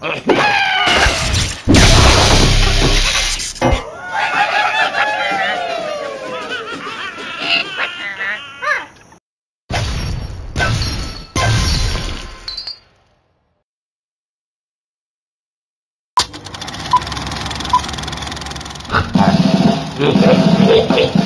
Oh. Thank you.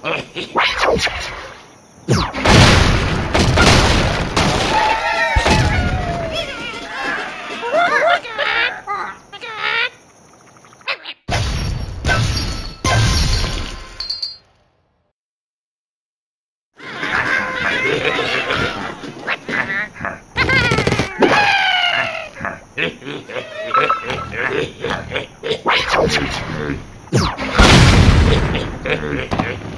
Hey, hey, hey.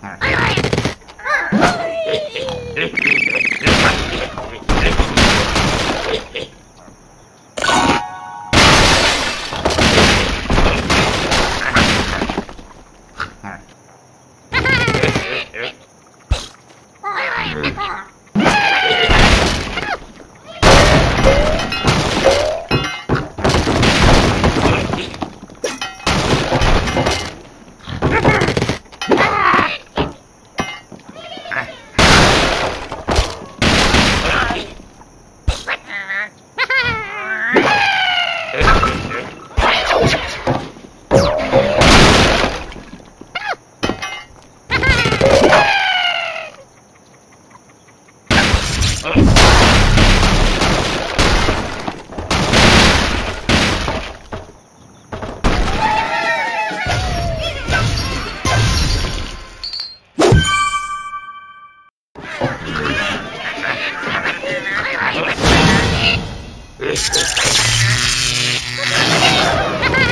This Ha ha!